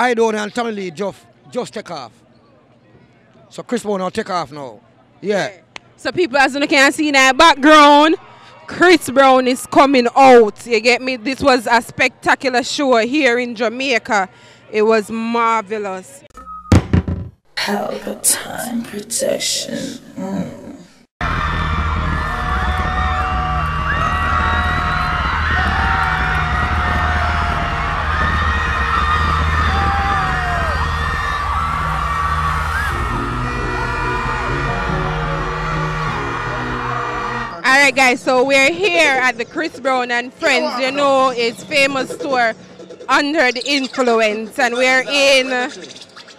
I don't and Tommy Lee just, just take off. So Chris Brown will take off now. Yeah. So people as you can see in the background, Chris Brown is coming out. You get me? This was a spectacular show here in Jamaica. It was marvelous. Help time protection. Mm. Right, guys. So we're here at the Chris Brown and Friends. You know, it's famous store under the influence, and we're in.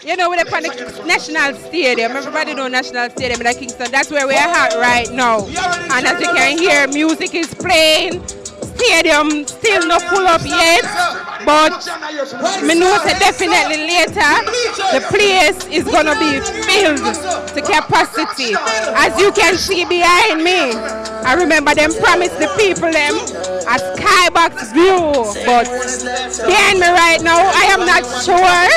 You know, we're at the National Stadium. Everybody know National Stadium in Kingston. That's where we're at right now. And as you can hear, music is playing. Stadium still not full up yet, but me know that definitely later the place is gonna be filled to capacity. As you can see behind me, I remember them promised the people them a skybox view, but behind me right now, I am not sure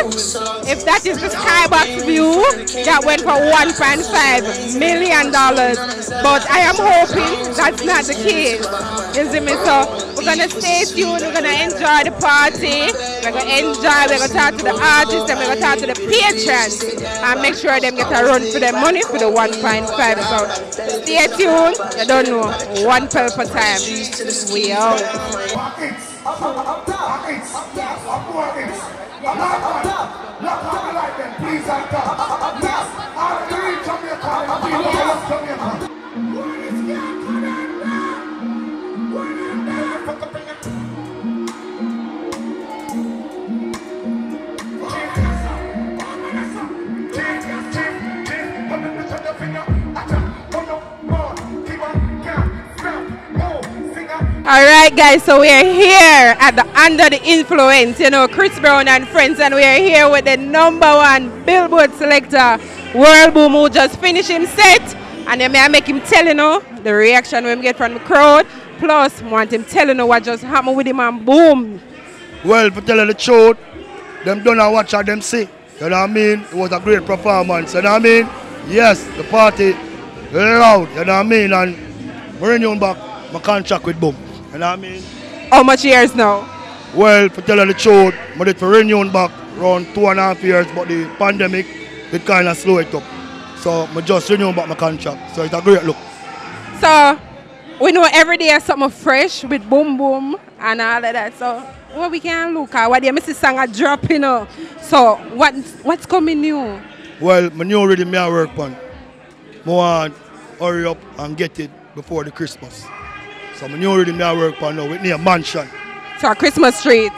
if that is the skybox view that went for 1.5 million dollars. But I am hoping that's not the case. You see me? So we're gonna stay tuned. We're gonna enjoy the party. We're gonna enjoy. We're gonna talk to the artists and we're gonna talk to the patrons and make sure them get a run for their money for the 1.5. So stay tuned. You don't know one Pelpa Time. We out. All right, guys. So we're here at the Under the Influence. You know, Chris Brown and friends, and we're here with the number one Billboard selector, World Boom, who just finished him set. And then may I make him tell you know the reaction we get from the crowd. Plus, want him telling you what just happened with him and boom. Well, for telling the truth, them don't know watch how them see. You know what I mean? It was a great performance. You know what I mean? Yes, the party loud. You know what I mean? And we're renewing back my contract with Boom. You know what I mean? How much years now? Well, for telling the truth, I did for renewing back around two and a half years, but the pandemic, it kind of slow it up. So I just renewing back my contract. So it's a great look. So we know every day is something fresh with boom boom and all of that. So what we can look at, what the Mrs. Song are dropping up. So what what's coming new? Well, my new rhythm me I work on. I want hurry up and get it before the Christmas. So my new rhythm me I work on now with near mansion. So our Christmas treat.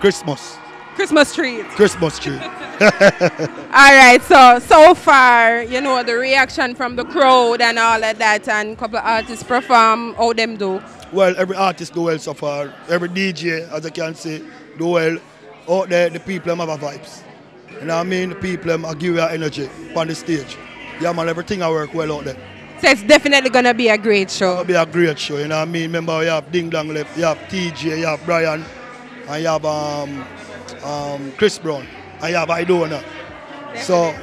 Christmas. Christmas treat. Christmas tree. All right, so so far, you know, the reaction from the crowd and all of that, and a couple of artists perform, how them do. well, every artist do well so far. Every DJ, as I can say, do well. Out there, the people them have a vibes. You know what I mean? The people them a give you energy on the stage. Yeah man, everything I work well out there. So it's definitely gonna be a great show. It'll be a great show, you know what I mean? Remember you have Ding Dong left, you have TJ, you have Byron, and you have um, um, Chris Brown, and you have Aidonia. So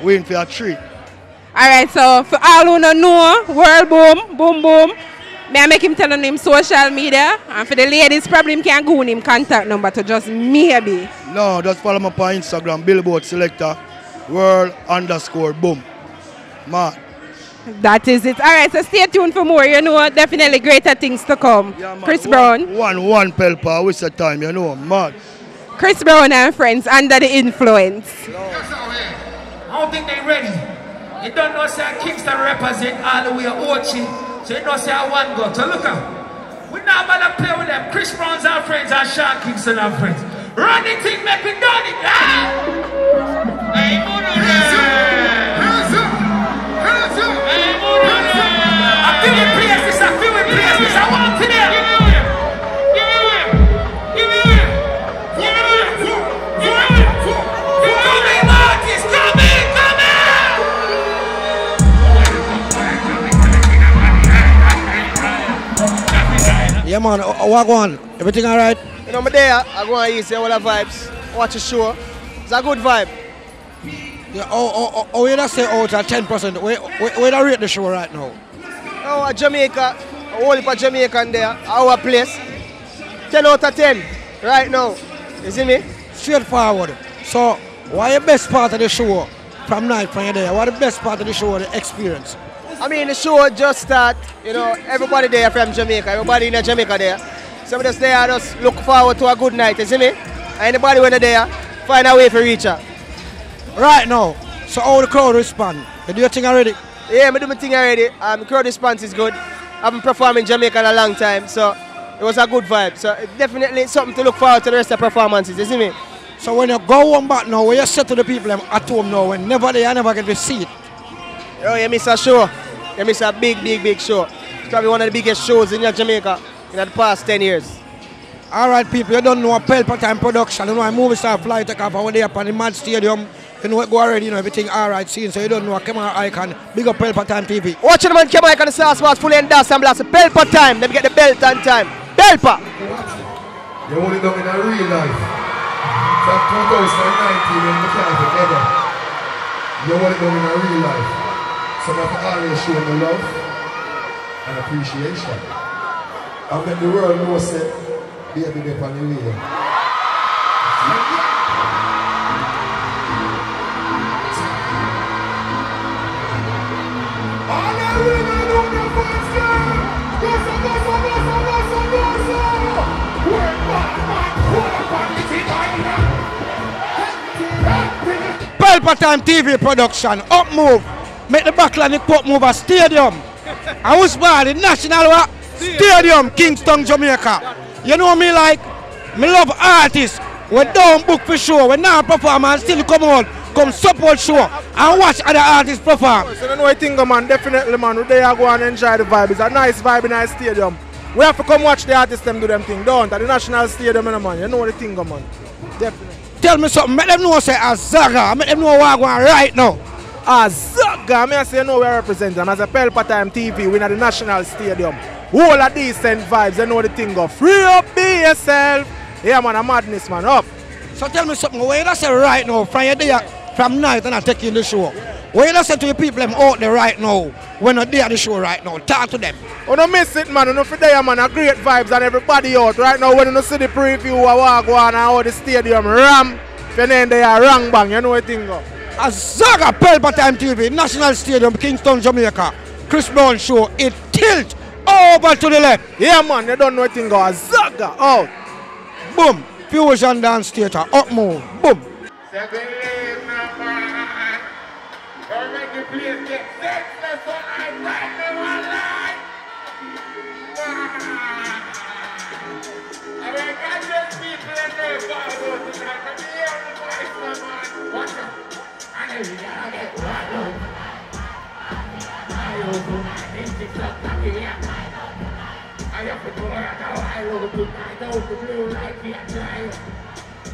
waiting for a treat. All right, so for all who don't know, World Boom, Boom Boom, may I make him tell on him social media? And for the ladies, probably him can go on him contact number to just maybe. No, just follow me up on Instagram, Billboard Selector, World underscore boom. Man. That is it. All right, so stay tuned for more. You know, definitely greater things to come. Chris Brown, One, one pelpa, waste of time, you know, mad. Chris Brown and friends under the influence. I don't think they're ready. You don't know say Kingston represent all the way Ochi. So you don't know say I want go. So look out. We're not about to play with them. Chris Brown's our friends and Sean Kingston our friends. Run the thing, make it done it. Ah! Hey, Yeah, man. uh, What go on? Everything all right? You know, I'm there. I go on easy, all the vibes. Watch the show. It's a good vibe. Yeah, oh, oh, oh, oh, you just say out of 10%. Where, where, where do you rate the show right now? Oh, Jamaica, whole heap of Jamaican there, our place. 10 out of 10 right now. You see me? Straightforward. So, what your best part of the show from night from day? What the best part of the show, the experience? I mean, the show just start, you know, everybody there from Jamaica, everybody in Jamaica there. So we just there, just look forward to a good night, you see me? Anybody when they're there, find a way to reach her. Right now, so how the crowd respond? You do your thing already? Yeah, I do my thing already. Um, the crowd response is good. I've been performing in Jamaica in a long time, so it was a good vibe. So it definitely something to look forward to the rest of the performances, you see me? So when you go home back now, when you say to the people at home now, when never they I never get to see it. Oh, you miss a show. You miss a big, big, big show. It's probably one of the biggest shows in Jamaica in the past 10 years. All right, people, you don't know a Pelpa Time production. You know a movie star fly take off and when they up on the Mad Stadium, you know it go already, you know everything all right scene. So you don't know a camera icon. Big up Pelpa Time TV. Watching the man come icon the sauce was fully endorsed and blast. Pelpa Time. Let me get the belt on time. Pelpa. You only done in a real life. From 2019 when we came together. You only done in a real life. So I have to always show me love and appreciation. And make the world know say, baby, they're on the way. All the women the first girl. The TV production. Up move. Make the Backland Pop Mover Stadium. I was born in National what? Stadium, Kingston, Jamaica. You know me like, me love artists. We don't book for show. We now perform and still come out, come support show and watch other artists perform. So you know what thing, man, definitely, man, we there go and enjoy the vibe. It's a nice vibe in our stadium. We have to come watch the artists them do them thing, don't At the National Stadium, man. You know what the thing, man. Definitely. Tell me something, make them know say Azaga, make them know what I want right now. Azaga, me I say you know we represent them as a Pelpa Time TV, we in the National Stadium. Whole of decent vibes, you know the thing go. Free up, be yourself. Yeah, man, a madness, man, up. So tell me something, what you say right now, from your day, from night and I take you in the show. What you say to the people them out there right now, when you're there at the show right now, talk to them. Oh, you don't miss it, man. You know, for there, man, a great vibes and everybody out. Right now, when you see the preview of walk on and how the stadium ram, if you're in there, rang bang, you know what thing go. Azaga Pelpa Time TV, National Stadium, Kingston, Jamaica. Chris Brown show, it tilt over to the left. Yeah, man, you don't know what thing go. Azaga out. Boom. Fusion dance theater, up move. Boom.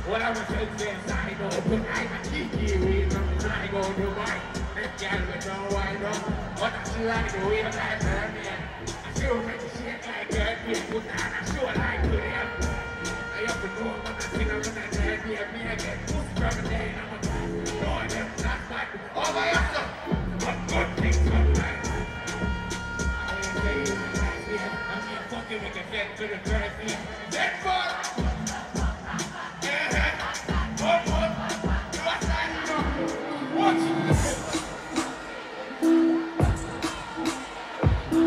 What I'm saying is, I know, but I can keep you in. I'm trying to go to my next guy, but no, I know. What I like the I like her, I feel like shit like that. Yeah, put down, I sure like it. I have to go on the thing, I'm gonna get me, me, I get pussy from a day, I'm gonna go on them, not like, oh my God, what good things get to the turkey. That's what.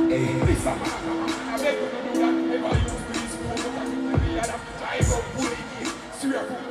Hey, listen. I beg you to do that. Never use this. You look at me, and I'm trying to pull it in. See you.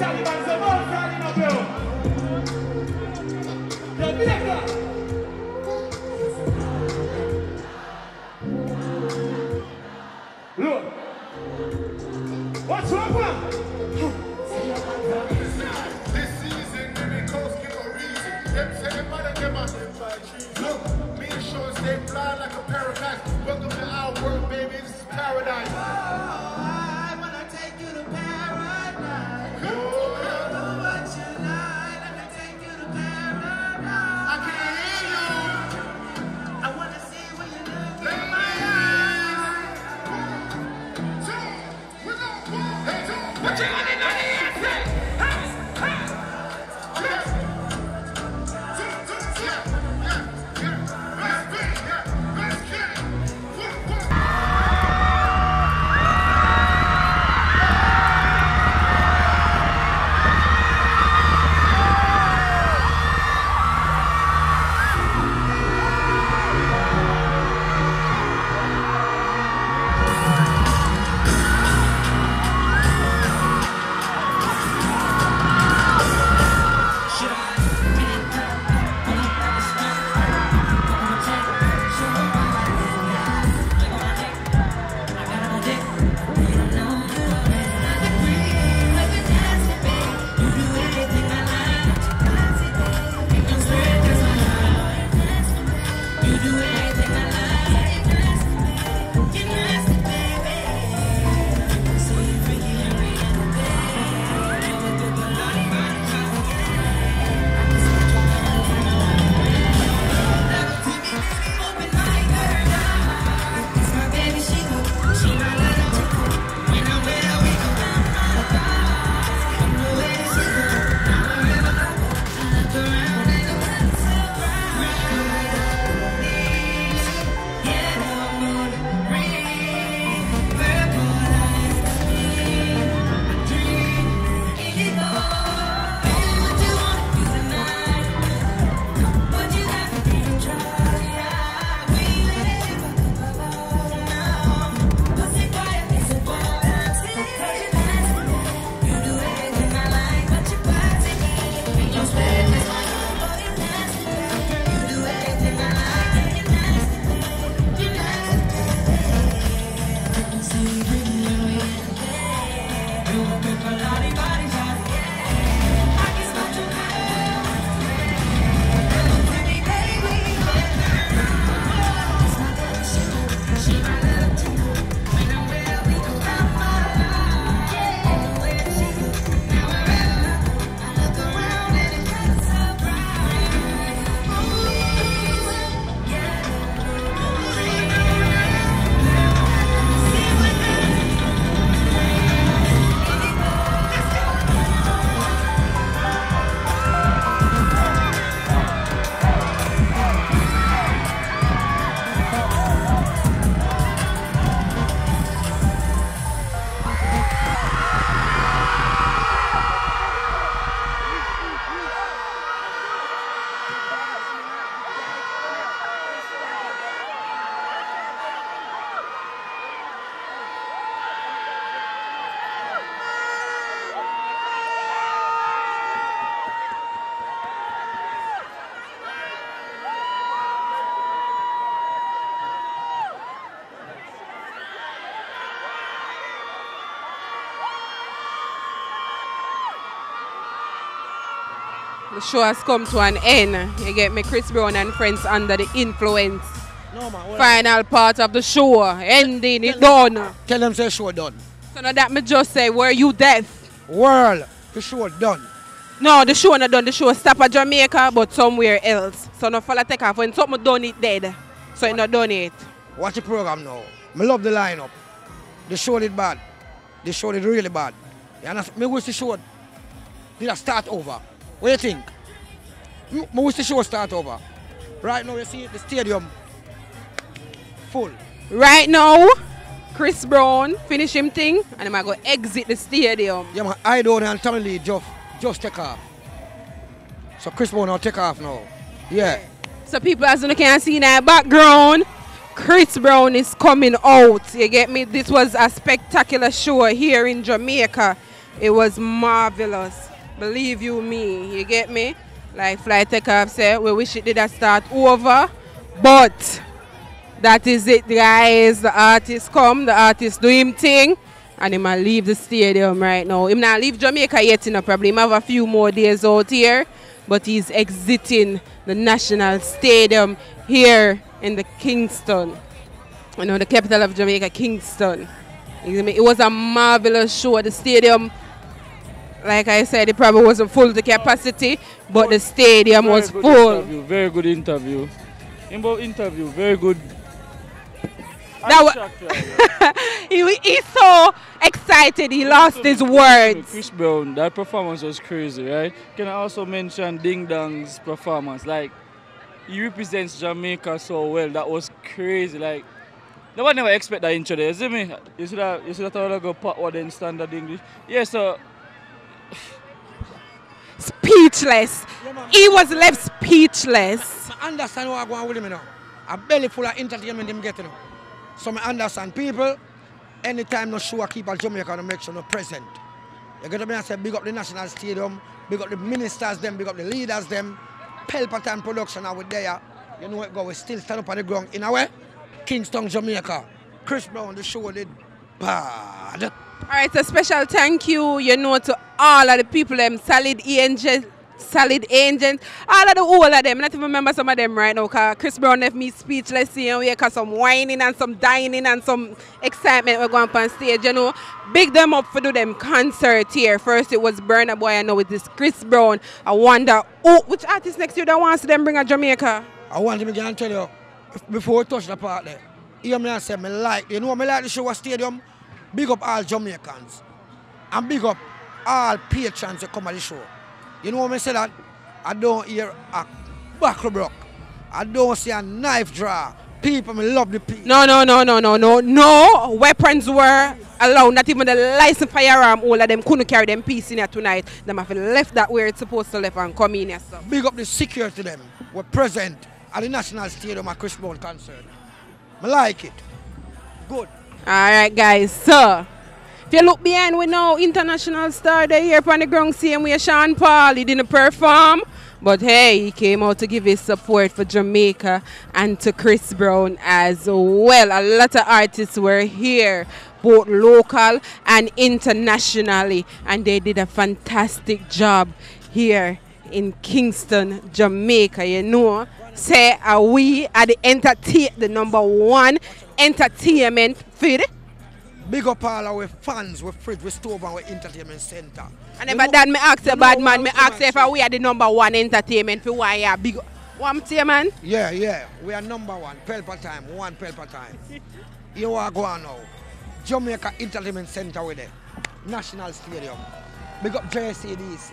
Taliban, the world, Taliban, the world. The director. Sean like a paradise. Welcome to our world, baby. This is paradise. The show has come to an end. You get me, Chris Brown and friends under the influence. No, man. well, Final part of the show, ending it done. Tell them say show done. So now that me just say, were you deaf? World, the show done. No, the show not done. The show stop at Jamaica, but somewhere else. So no follow take off. When something done it dead. So it not done it. Watch the program now. Me love the lineup. The show did bad. The show did really bad. You understand? Me wish the show did a start over. What do you think? Me wish the show start over. Right now you see the stadium full. Right now, Chris Brown finish him thing and I'm going to exit the stadium. Yeah, man, I don't and Tommy Lee just, just take off. So Chris Brown now take off now. Yeah. So people as you can see in background, Chris Brown is coming out. You get me? This was a spectacular show here in Jamaica. It was marvelous. Believe you me. You get me? Like Fly Takeoff said, we wish it did a start over. But that is it, guys. The artist come, the artist do him thing. And he might leave the stadium right now. He not leave Jamaica yet, you know, probably. He have a few more days out here. But he's exiting the National Stadium here in the Kingston. You know, the capital of Jamaica, Kingston. It was a marvelous show. at The stadium, like I said, it probably wasn't full to capacity, but the stadium Very was full. Interview, very good interview. About interview, very good. That wa- he, he's so excited, he lost his words. Chris Brown, that performance was crazy, right? Can I also mention Ding Dong's performance? Like, he represents Jamaica so well. That was crazy. Like, no one never expect that intro there. You see me? You see that? You see that? I go part what in standard English. Yeah, so Speechless. He was left speechless. I understand what I go on with him know. A belly full of entertainment him getting. So I understand people, anytime no show keep a Jamaica to make sure no present. You get me I say big up the national stadium, big up the ministers them, big up the leaders them, Time production are with there. You know what go, we still stand up on the ground in a way. Kingston, Jamaica. Chris Brown, the show did bad. All right, a special thank you, you know, to all of the people, them solid angels, solid angels, all of the whole of them. Not even remember some of them right now, because Chris Brown left me speechless, seeing we got some whining and some dining and some excitement we're going up on stage, you know. Big them up for do them concert here. First it was Burna Boy, I know with this Chris Brown. I wonder, oh, which artist next year that wants to them bring a Jamaica? I want to again tell you, before we touch the part there, hear me and say, me like, you know, me like the show at stadium, big up all Jamaicans, and big up all patrons that come at the show. You know what I say that? I don't hear a buckle broke. I don't see a knife draw. People, me love the people. No, no, no, no, no, no, no. Weapons were allowed. Not even the licensed firearm. All of them couldn't carry them piece in here tonight. Them have left that where it's supposed to left and come in here. So. Big up the security them were present at the National Stadium at Chris Brown concert. I like it. Good. All right, guys. So, if you look behind, we know international star there here on the ground, same way Sean Paul. He didn't perform, but hey, he came out to give his support for Jamaica and to Chris Brown as well. A lot of artists were here, both local and internationally, and they did a fantastic job here in Kingston, Jamaica. You know, say are we are the entertain the number one entertainment feed. Big up all our fans, with fridge, with store, and with entertainment center. And if that me ask a bad man, me ask if we are the number one entertainment for why you big. What I'm man? Yeah, yeah. We are number one. Pelpa time. One Pelpa time. you are going now. Jamaica Entertainment Center with it. National Stadium. Big up JCDC.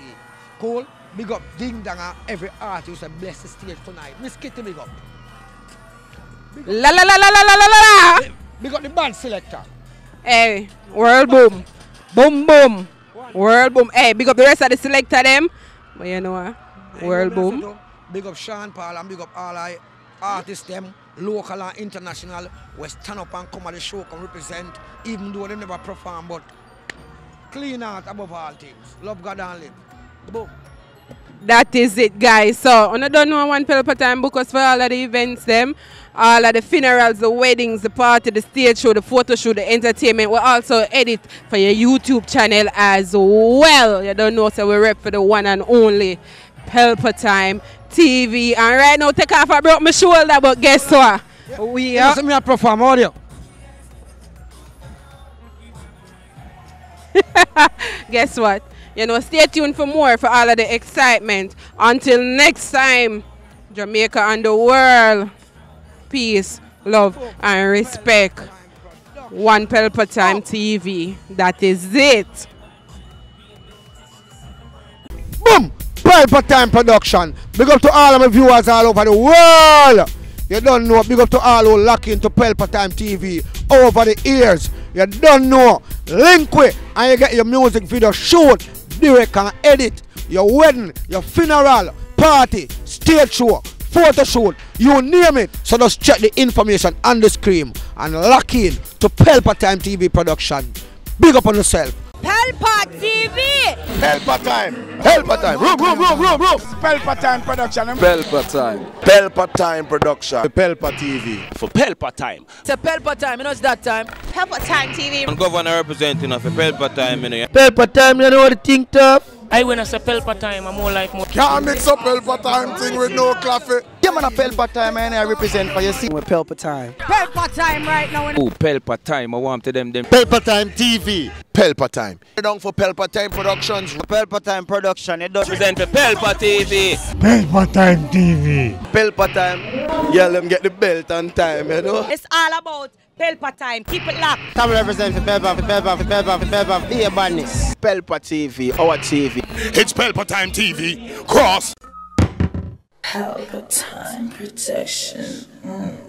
Cool. Big up Ding Danga. Every artist who bless the stage tonight. Miss Kitty, big up. La la la la la la la la. Big up the band selector. Hey, world boom. Boom boom. World boom. Hey, big up the rest of the selector them. But you know what? World boom. Big up Sean Paul and big up all our artists them, local and international, we stand up and come at the show, come represent, even though they never perform, but clean out above all things. Love God and live. Boom. That is it, guys. So, on I don't know one Pelpa time book us for all of the events, them, all of the funerals, the weddings, the party, the stage show, the photo shoot, the entertainment. We also edit for your YouTube channel as well. You don't know, so we rep for the one and only Pelpa Time TV. And right now, take off, I broke my shoulder, but guess what? We You are. me a perform audio. guess what? You know, stay tuned for more for all of the excitement. Until next time, Jamaica and the world. Peace, love, and respect. One Pelpa Time TV. That is it. Boom! Pelpa Time Production. Big up to all of my viewers all over the world. You don't know. Big up to all who lock into Pelpa Time TV over the years. You don't know. Link with and you get your music video shoot, direct and edit. Your wedding, your funeral, party, stage show, photo shoot, you name it. So just check the information on the screen and lock in to Pelpa Time TV production. Big up on yourself. Pelpa TV Pelpa time. Pelpa time. Room, room, room, room, room. Pelpa Time Production. Pelpa Time. Pelpa time production. Pelpa TV. For Pelpa time. It's a Pelpa time, you know it's that time. Pelpa Time TV. I'm governor representing of Pelpa time, you know. Pelpa time, you know what the thing tough? I when I say Pelpa time, I'm more like more. Can't mix up Pelpa Time thing with no coffee. Yeah, man, a Pelpa time, and I represent for you. See, with Pelpa time. Pelpa Time right now. Oh, Pelpa time. I want to them them. Pelpa Time TV. Pelpa Time. Down for Pelpa time productions. Pelpa time production. It does Represent for Pelpa TV. Pelpa Time TV. Pelpa time. Yeah, let them get the belt on time, you know. It's all about Pelpa Time. Keep it locked. Come represent for Pelpa, for Pelpa, for Pelpa, for Pelpa. Be a badness. Pelpa TV, our TV. It's Pelpa Time TV. Cross. Palpatine protection. Mm.